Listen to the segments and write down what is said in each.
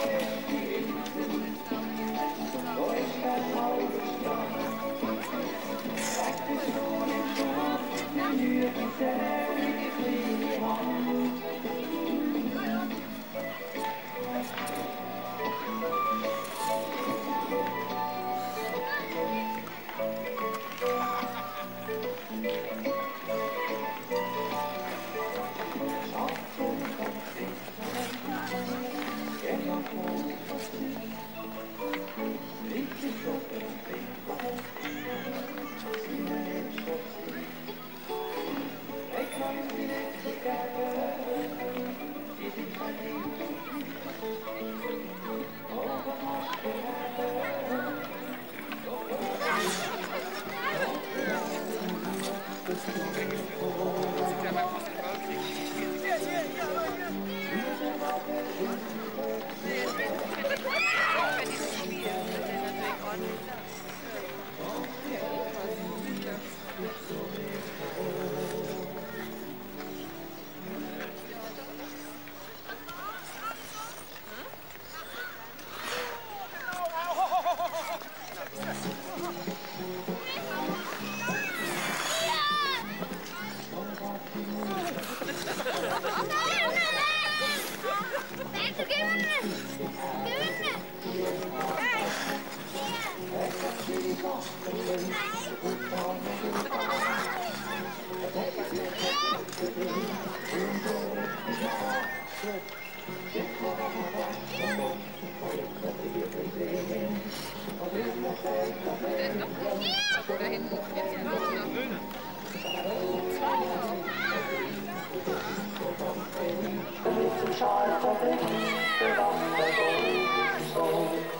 Yeah. Child of.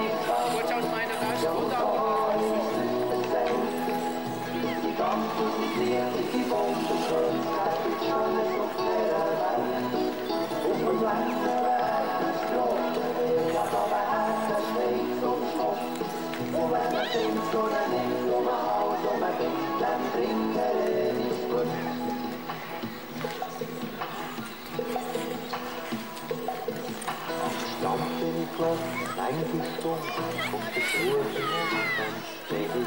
yeah. Blutdruck, Eingewichtung und Beschwerden. Baby,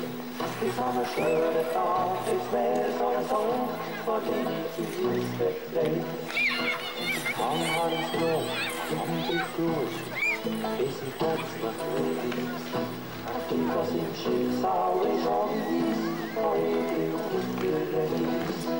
ich habe eine schöne Frau, ich will so ein Song, for die ist the place. Komm, halt es los, komm dich durch, ist ein Platz, was du liebst. Gib, was im Schicksal ist, und ist, heute ist die Release.